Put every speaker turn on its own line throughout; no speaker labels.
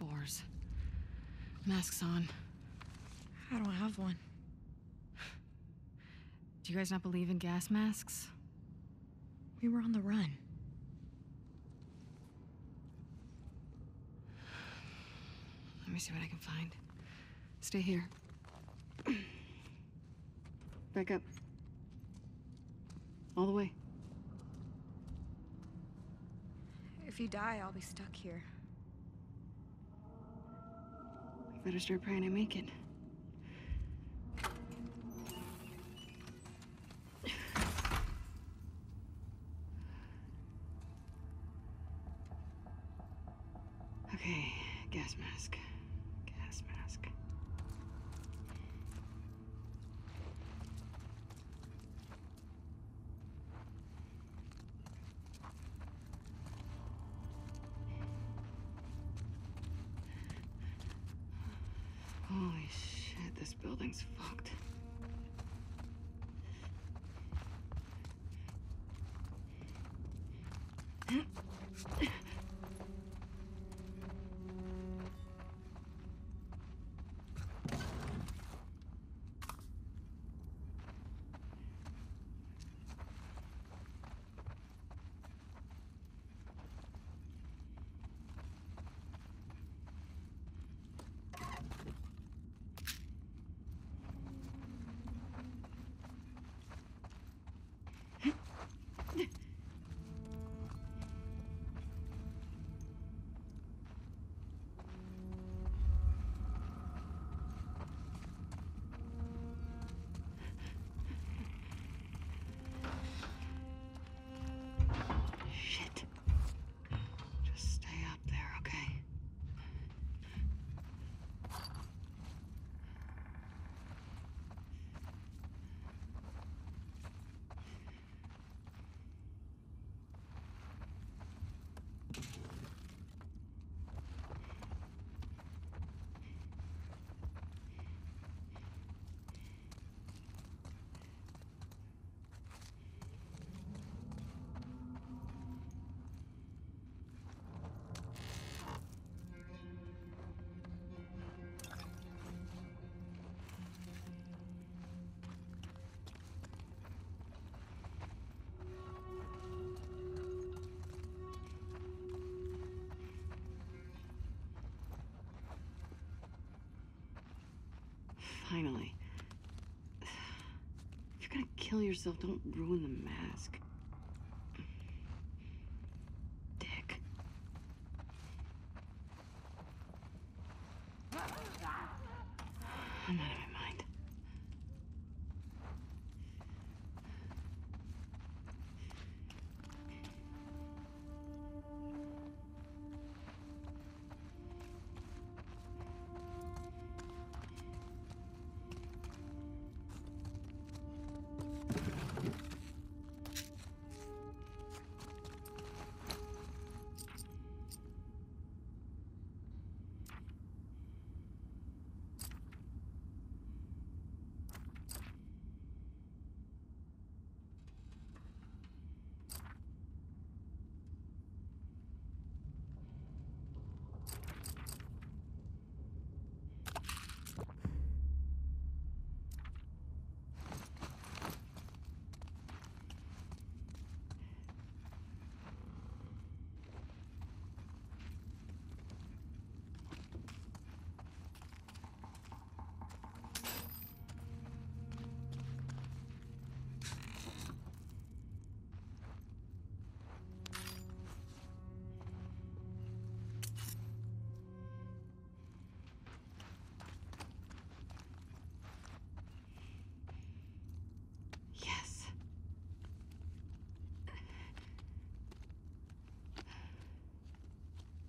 Spores. Masks on.
I don't have one.
Do you guys not believe in gas masks?
We were on the run.
Let me see what I can find. Stay here. Back up. All the way.
If you die, I'll be stuck here.
Better start praying to make it. Finally. If you're gonna kill yourself, don't ruin the mask.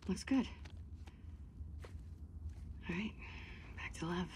Looks good. All right, back to Lev.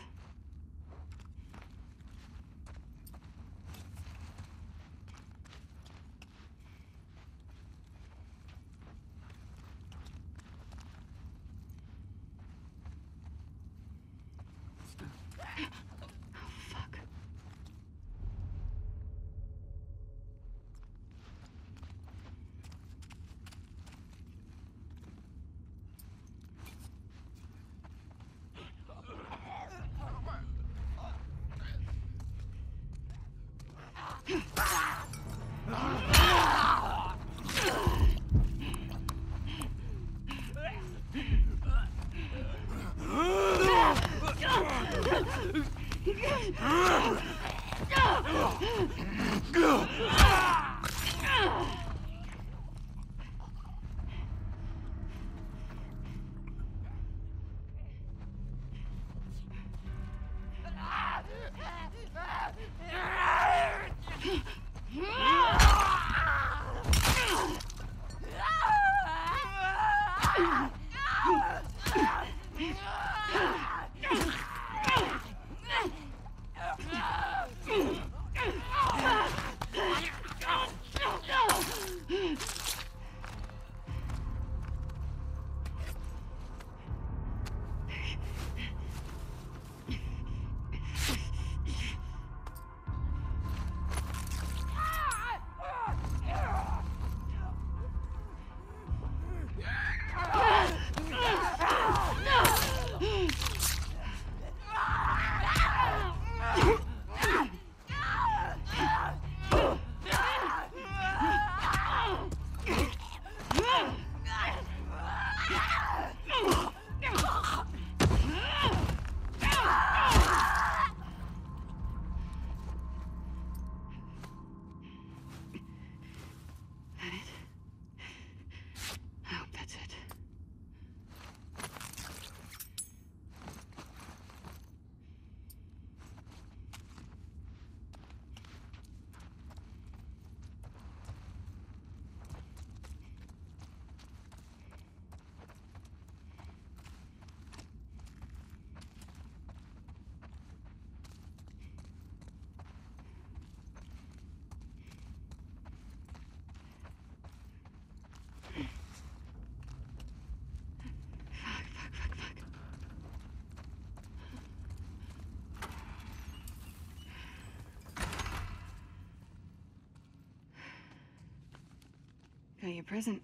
Got your present.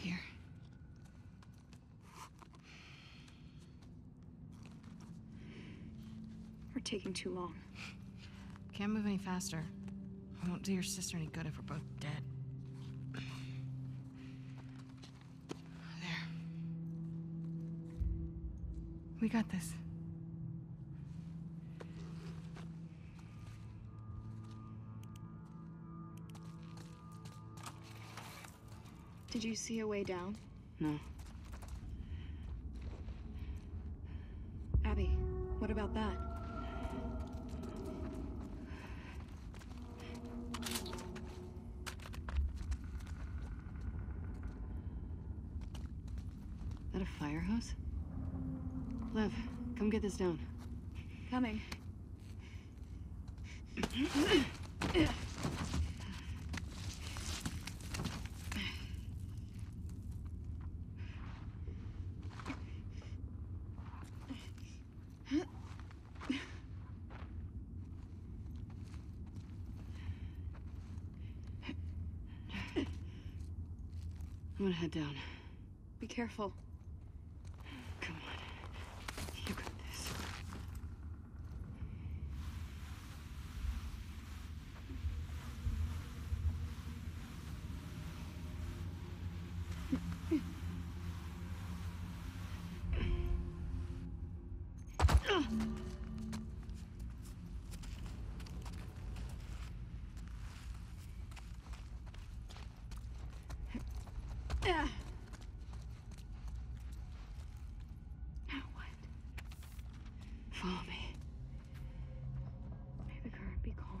Here. We're taking too long.
Can't move any faster. Won't do your sister any good if we're both dead. There. We got this.
Did you see a way down?
No.
Abby, what about that?
That a fire hose? Lev, come get this down.
Coming.
I'm gonna head down.
Be careful.
Come on. You got this.
Ah.
Now what? Follow me.
May the current be calm.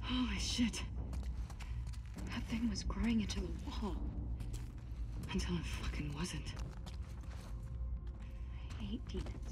Holy shit.
That thing was growing into the wall.
Until it fucking wasn't.
I hate demons.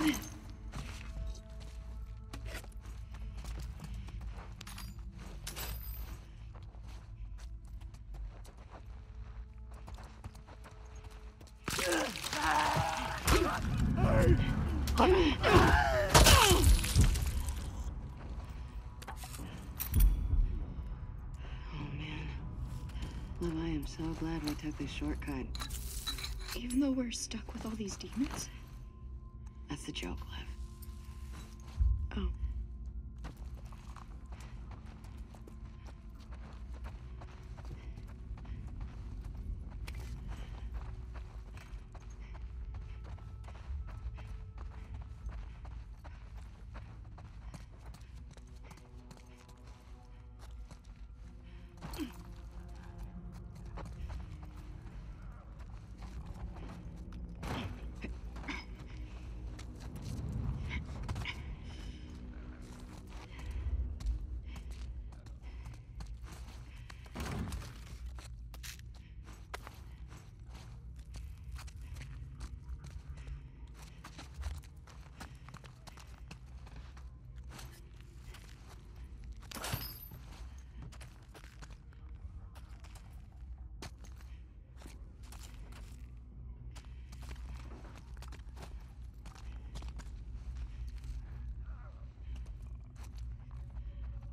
Oh, Look, I am so glad we took this shortcut.
Even though we're stuck with all these demons?
The joke,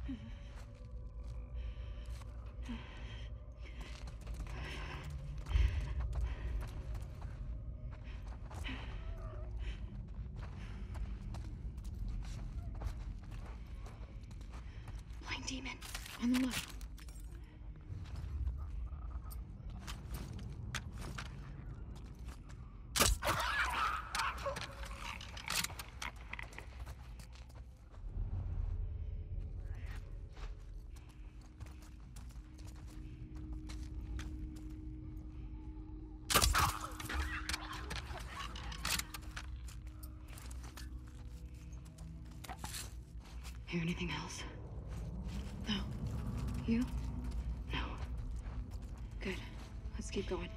Blind demon. On the left.
Hear anything else?
No. You?
No.
Good. Let's keep going.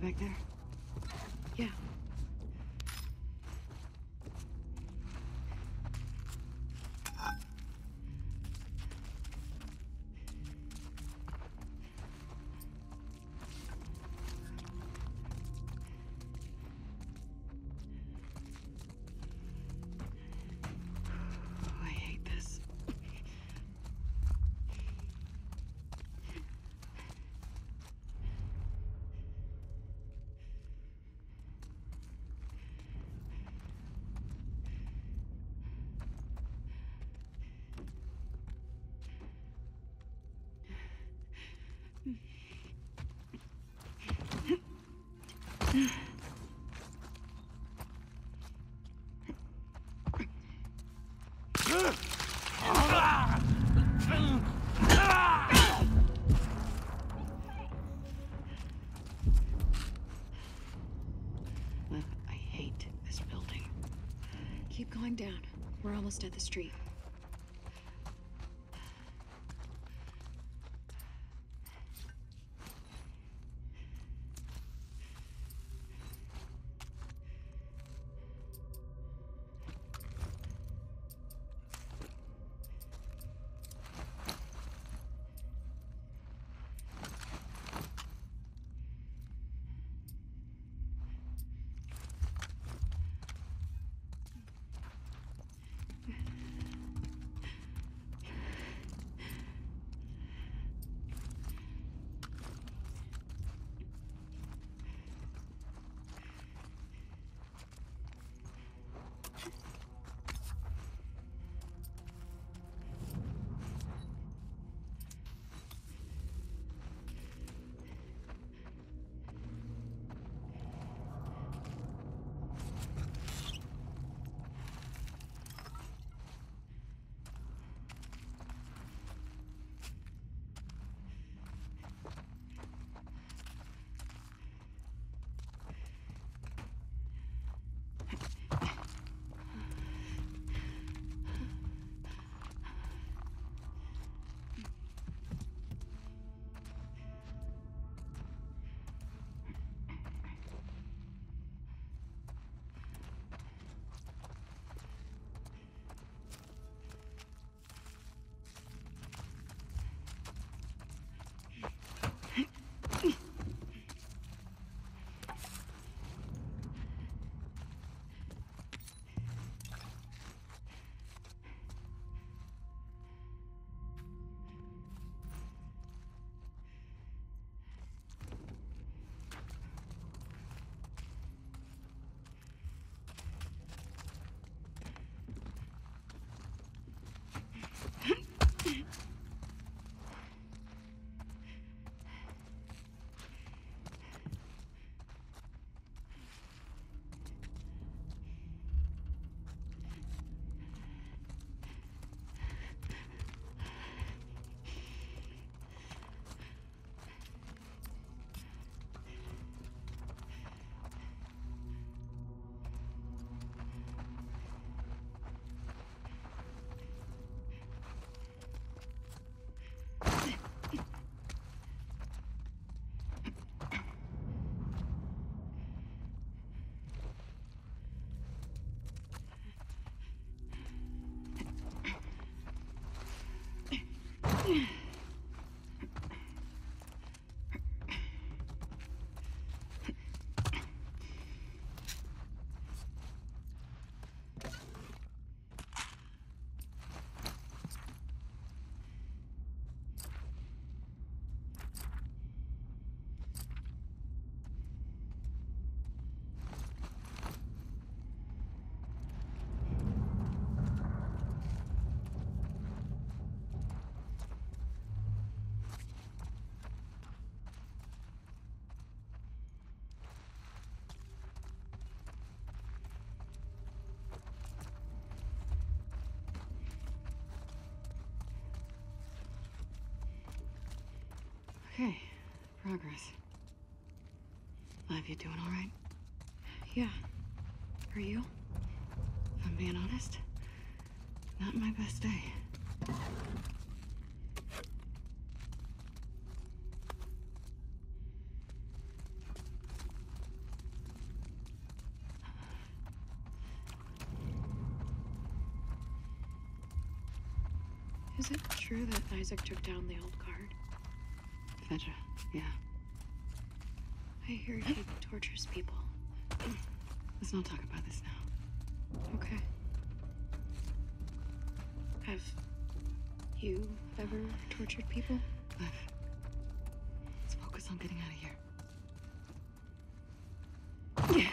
Back there?
Keep going down. We're almost at the street.
Okay, progress. Lev, you doing all right?
Yeah. Are you?
If I'm being honest, not my best day.
Is it true that Isaac took down the old guard?
Yeah.
I hear he tortures people.
Let's not talk about this now.
Okay. Have you ever tortured people?
Let's focus on getting out of here.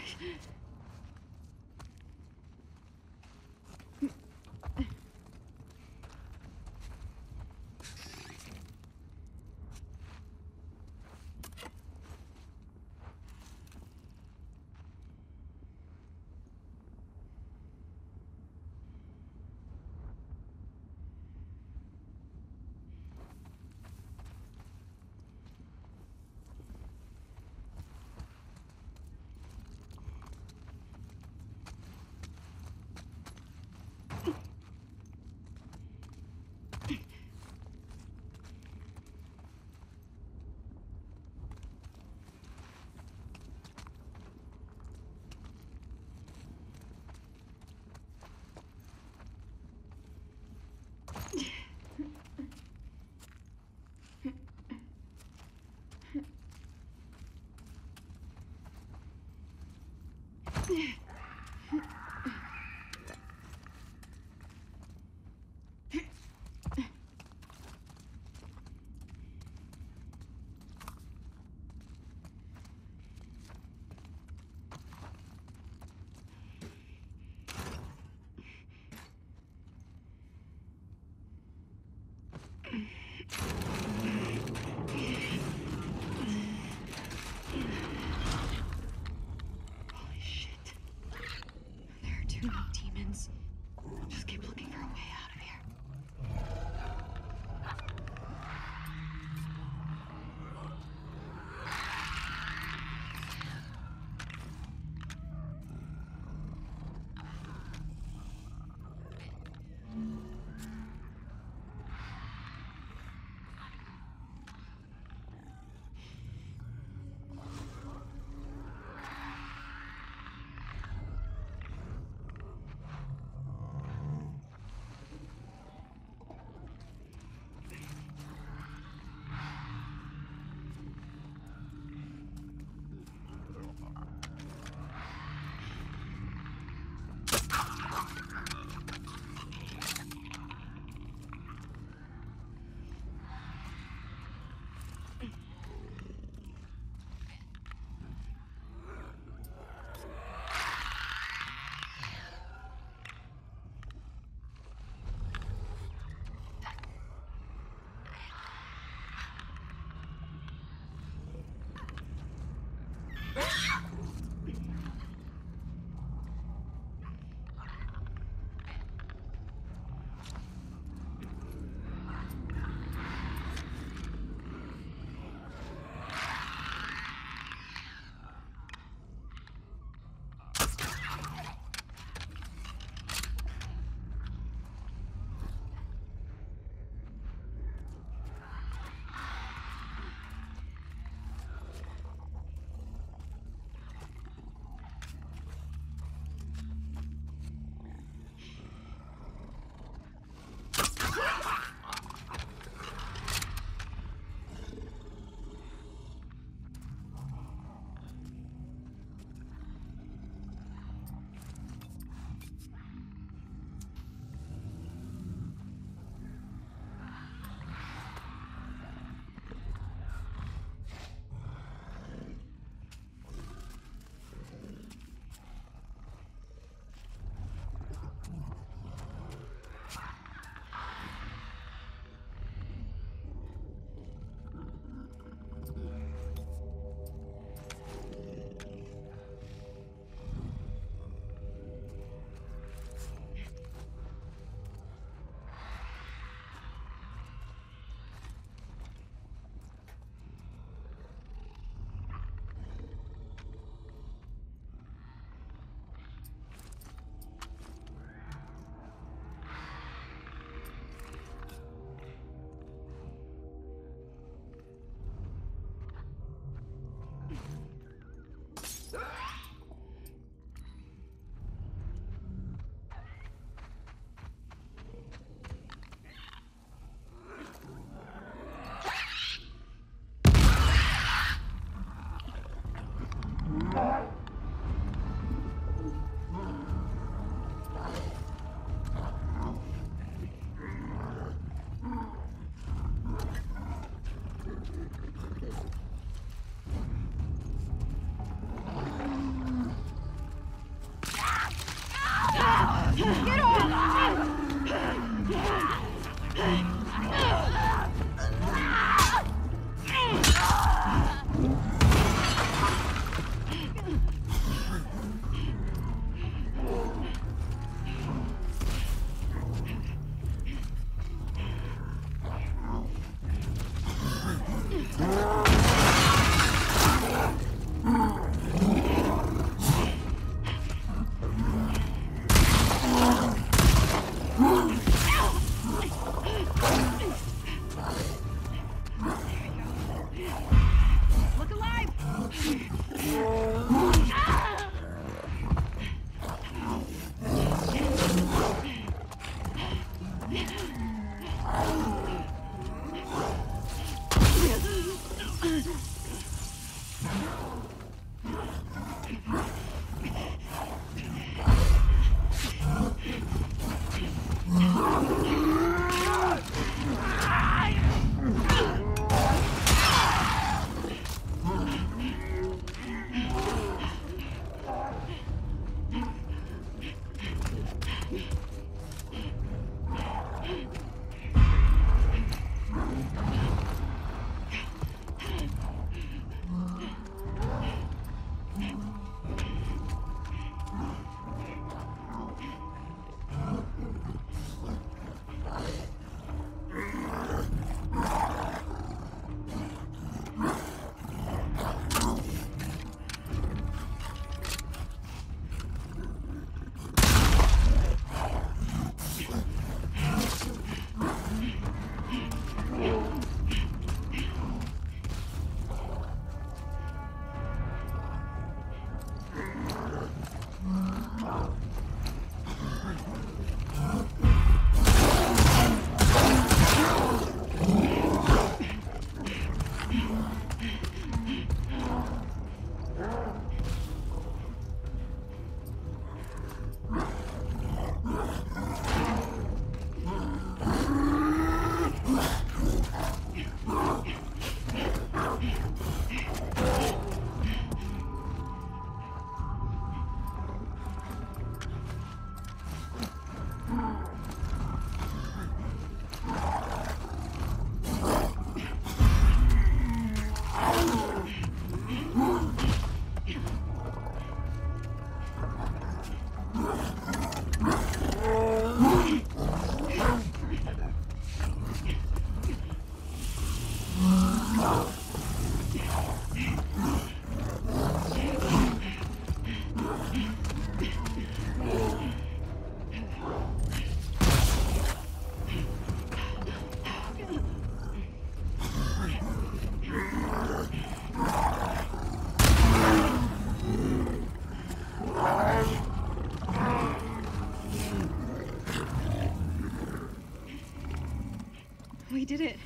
Did it.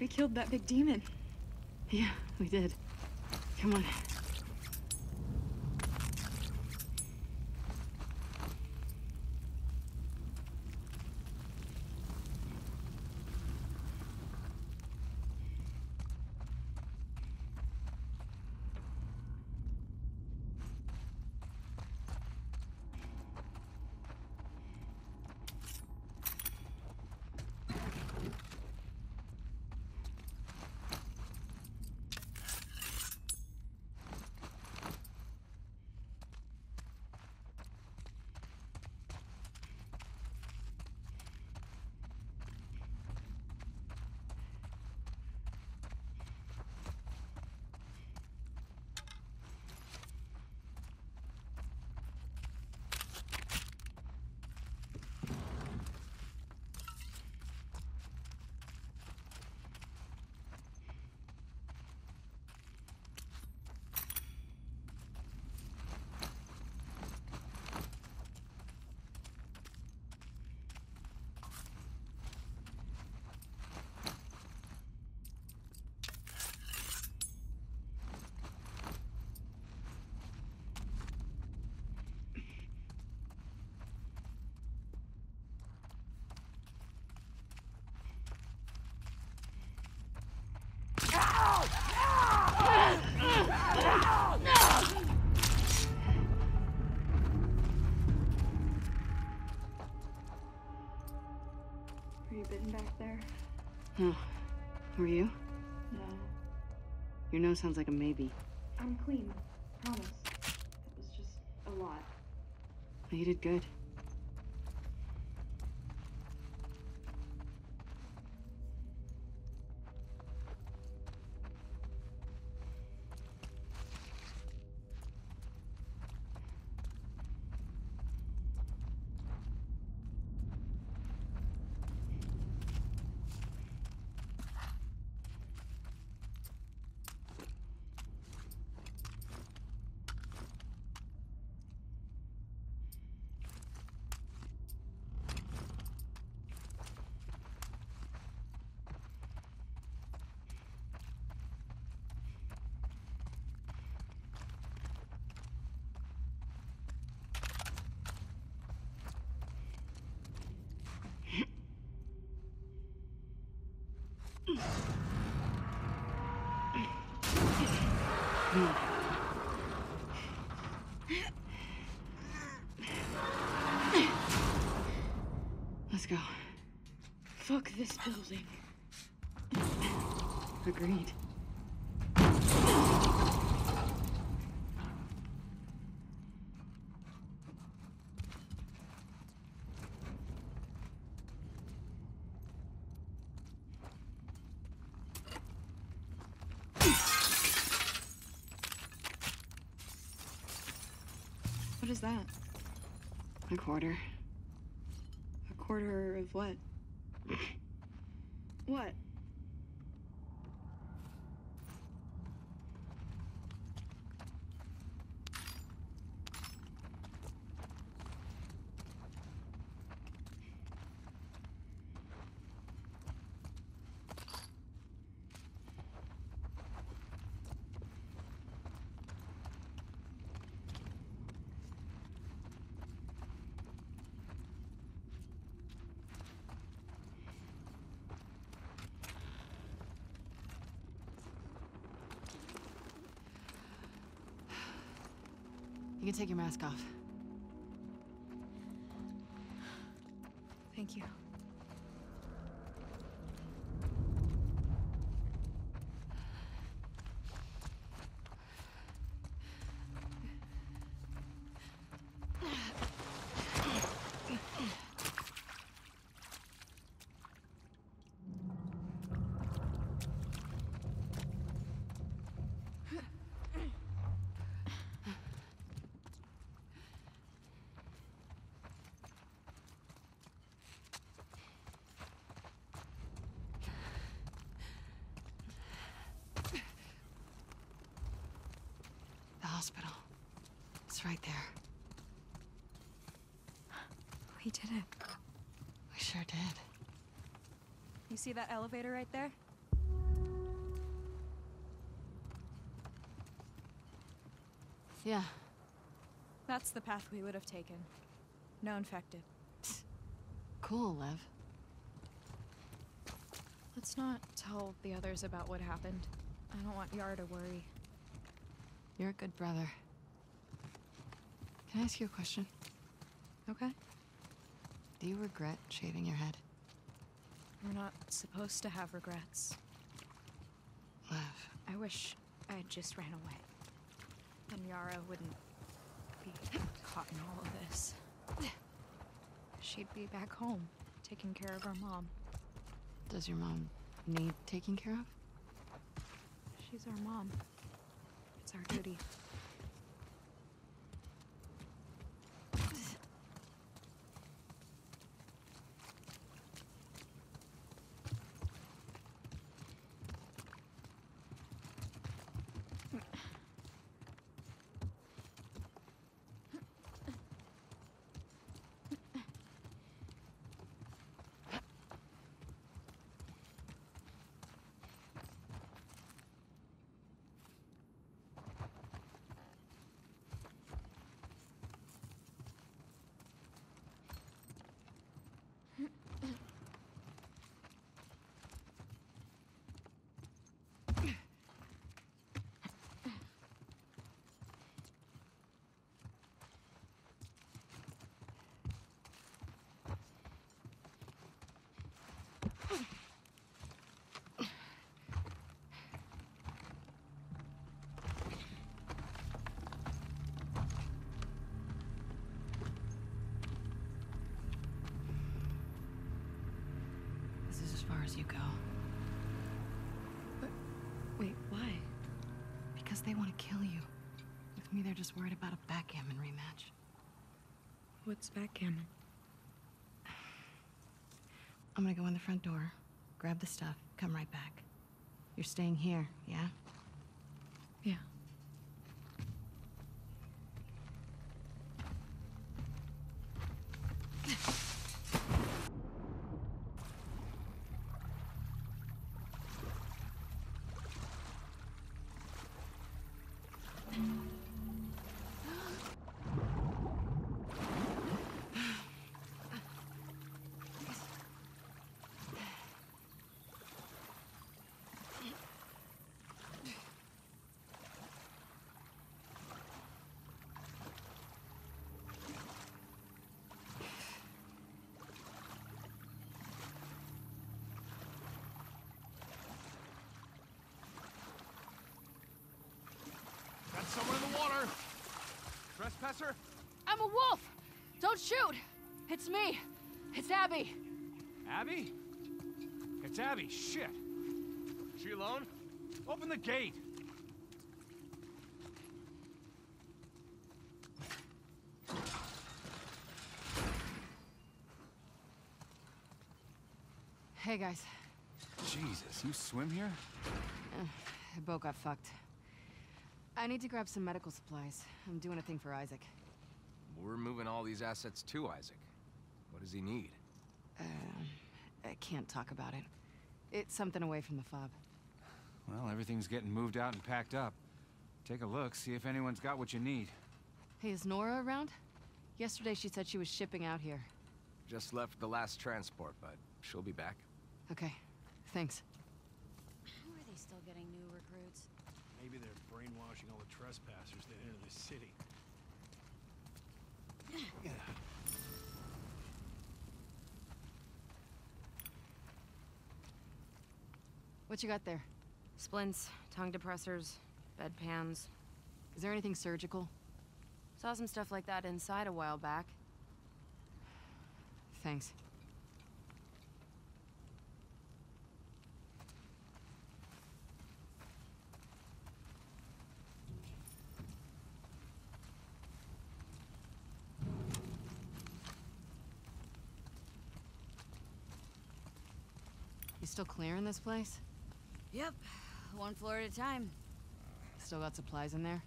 We killed that big demon.
Yeah, we did. Come on.
You bitten back there?
Oh, were you?
No.
Your nose sounds like a maybe.
I'm clean. Promise. It was just a lot.
Well, you did good. Let's go.
Fuck this building.
Agreed.
What is that?
A quarter.
A quarter of what? what?
Take your mask off.
Thank you.
The hospital. It's right there.
We did it.
We sure did.
You see that elevator right there?
Yeah.
That's the path we would have taken. No infected.
Cool, Lev.
Let's not tell the others about what happened. I don't want Yara to worry.
You're a good brother. Can I ask you a question?
Okay?
Do you regret shaving your head?
We're not supposed to have regrets.
Lev.
I wish I had just ran away. Then Yara wouldn't be caught in all of this. She'd be back home, taking care of her mom.
Does your mom need taking care of?
She's our mom. It's our duty.
This is as you go.
Wait, why?
Because they want to kill you. With me, they're just worried about a backgammon rematch.
What's backgammon?
I'm gonna go in the front door, grab the stuff, come right back. You're staying here, yeah?
Yeah.
It's me! It's Abby!
Abby? It's Abby, shit! She alone? Open the gate!
Hey, guys.
Jesus, you swim here?
Uh, the boat got fucked. I need to grab some medical supplies. I'm doing a thing for Isaac.
We're moving all these assets to Isaac. What does he need?
Uh, I can't talk about it. It's something away from the fob.
Well, everything's getting moved out and packed up. Take a look, see if anyone's got what you need.
Hey, is Nora around? Yesterday she said she was shipping out here.
Just left the last transport, but she'll be back.
Okay, thanks.
How are they still getting new recruits?
Maybe they're brainwashing all the trespassers that enter the city. Yeah.
What you got there?
Splints, tongue depressors, bedpans.
Is there anything surgical?
Saw some stuff like that inside a while back.
Thanks. You still clearing this place?
Yep, one floor at a time.
Still got supplies in there?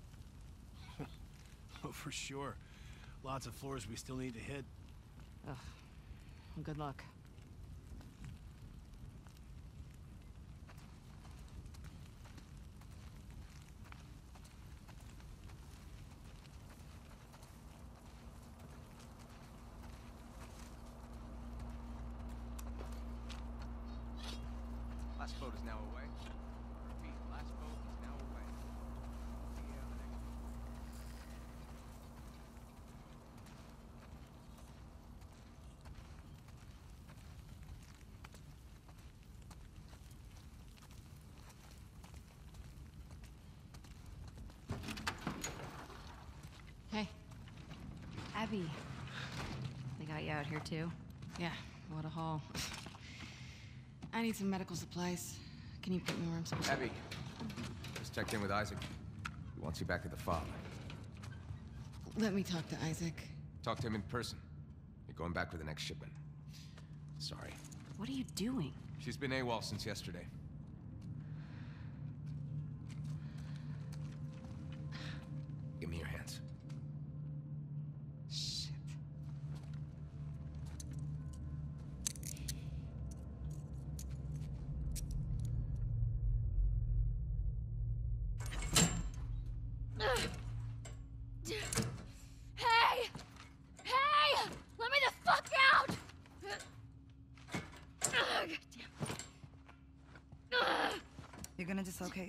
Oh, for sure. Lots of floors we still need to hit.
Ugh. Well, good luck. Abby.
They got you out here too?
Yeah, what a haul. I need some medical supplies. Can you put me where I'm supposed to
Abby, just checked in with Isaac. He wants you back at the farm.
Let me talk to Isaac.
Talk to him in person. You're going back with the next shipment. Sorry.
What are you doing?
She's been AWOL since yesterday.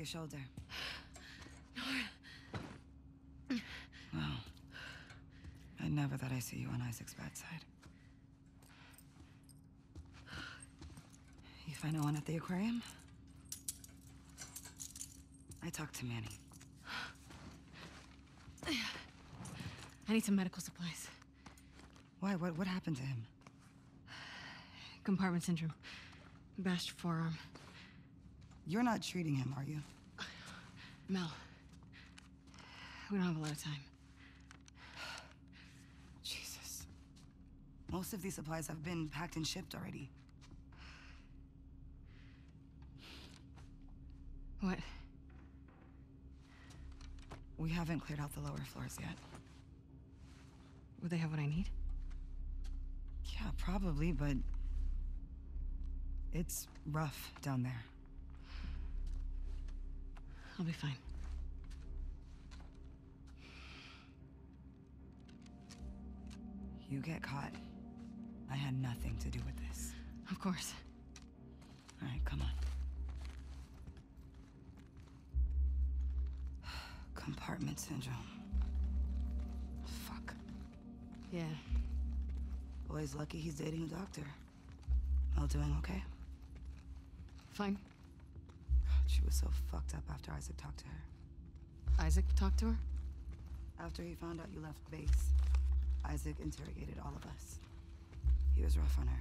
Your
shoulder. Well, I never thought I'd see you on Isaac's bad side. You find no one at the aquarium? I talked to Manny.
I need some medical supplies.
Why? What, what happened to him?
Compartment syndrome. Bashed forearm.
You're not treating him, are you?
Mel. We don't have a lot of time.
Jesus. Most of these supplies have been packed and shipped already.
What?
We haven't cleared out the lower floors yet.
Would they have what I need?
Yeah, probably, but it's rough down there.
I'll be fine.
You get caught. I had nothing to do with this.
Of course.
All right, come on. Compartment syndrome. Fuck.
Yeah.
Boy's lucky he's dating a doctor. All doing okay?
Fine.
Was so fucked up after Isaac talked to her.
Isaac talked to her?
After he found out you left base, Isaac interrogated all of us. He was rough on her.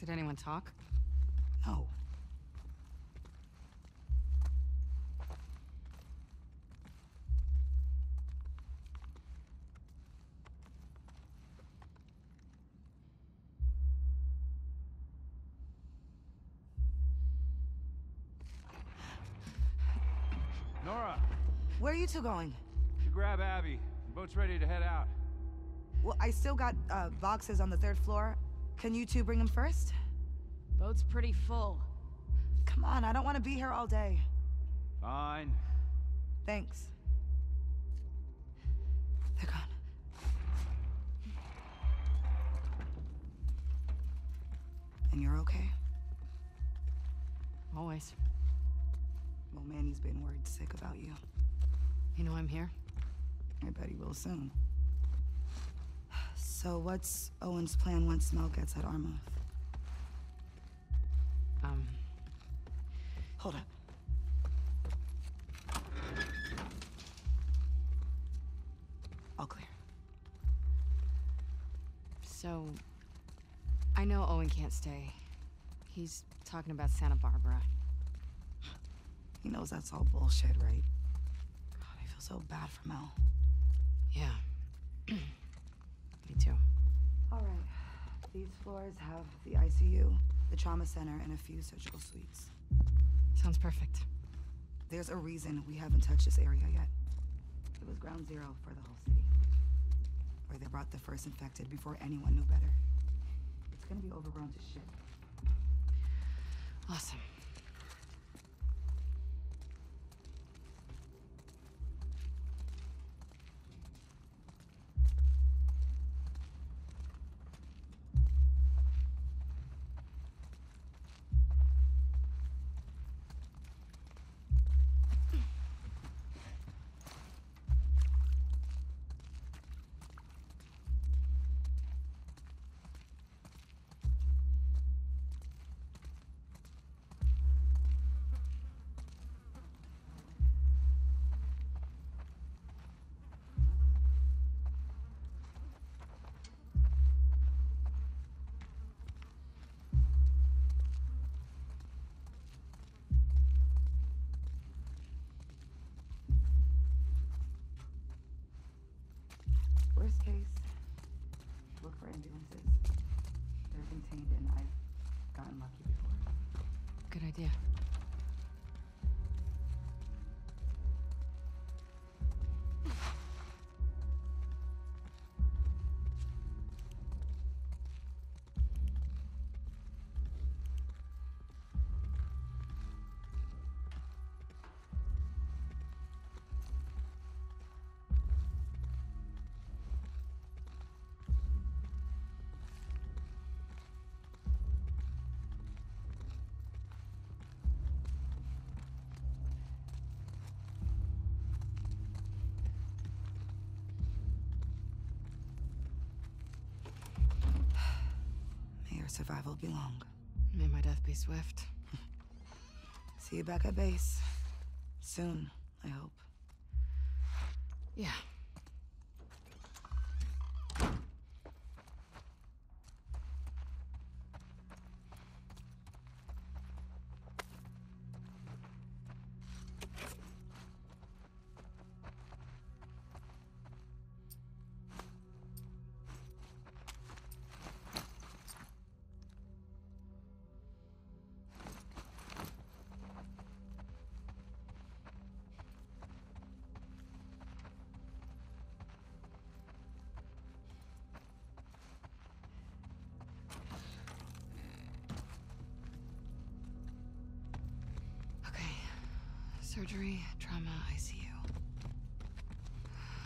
Did anyone talk?
No.
Nora,
Where are you two going?
you grab Abby. The boat's ready to head out.
Well, I still got uh, boxes on the third floor. Can you two bring them first?
Boat's pretty full.
Come on, I don't want to be here all day.
Fine.
Thanks. They're gone. And you're okay?
Always.
Well, Manny's been worried sick about you.
You know I'm here?
I bet he will soon. So what's Owen's plan once Mel gets at Armouth?
Um,
Hold up. All clear.
so... I know Owen can't stay. He's talking about Santa Barbara.
He knows that's all bullshit, right? God, I feel so bad for Mel.
Yeah. Me too.
All right. These floors have the ICU, the trauma center, and a few surgical suites.
Sounds perfect.
There's a reason we haven't touched this area yet. It was ground zero for the whole city. Where they brought the first infected before anyone knew better. It's gonna be overgrown to shit.
Awesome. ambulances.
They're contained, and I've gotten lucky before. Good idea. Survival be long.
May my death be swift.
See you back at base. Soon, I hope.
Yeah. Surgery, trauma, ICU.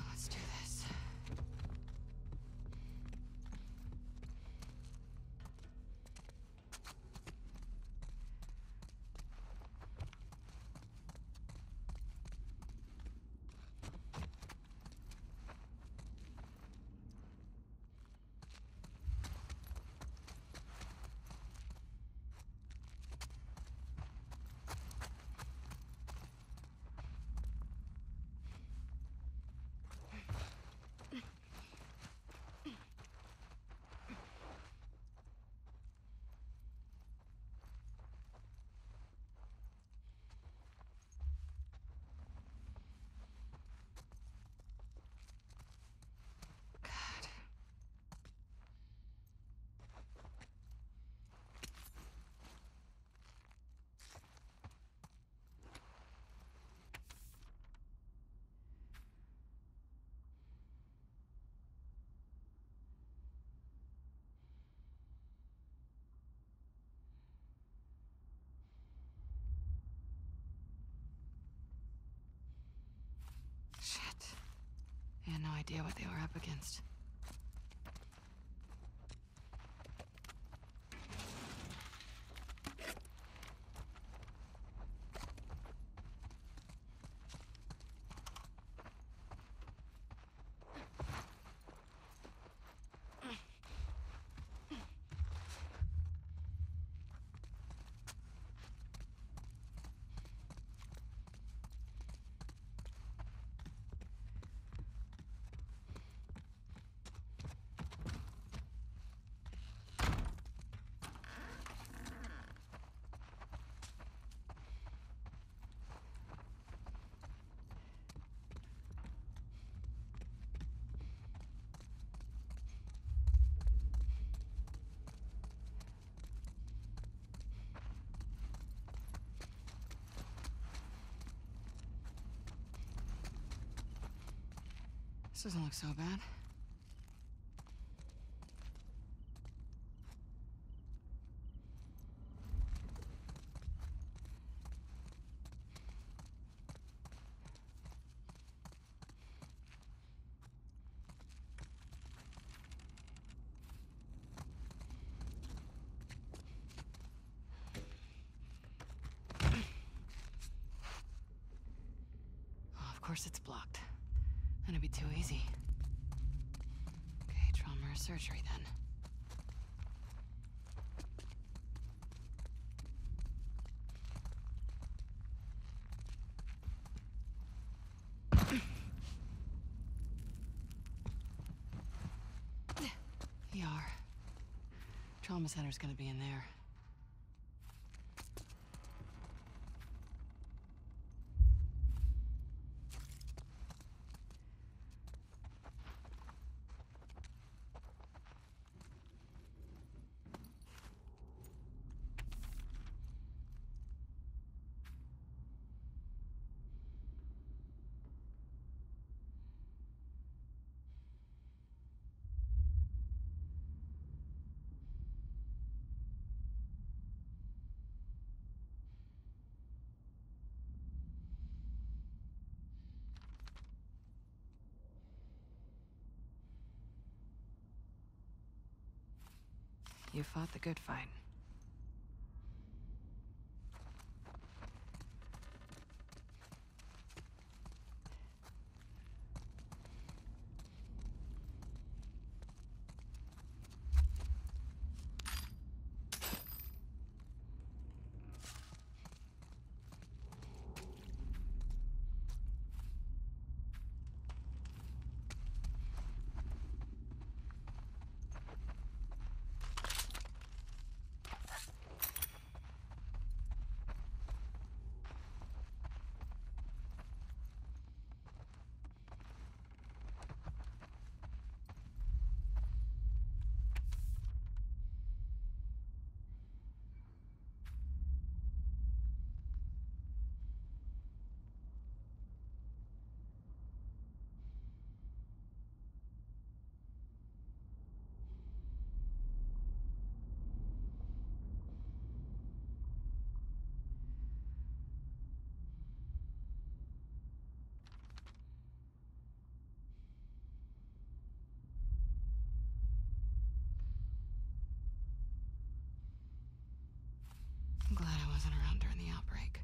Let's do this. God. Shit. I had no idea what they were up against. This doesn't look so bad. Oh, of course it's blocked. That'd be too easy. Okay, trauma or surgery then. ER. Trauma center's gonna be in there. You fought the good fight. I'm glad I wasn't around during the outbreak.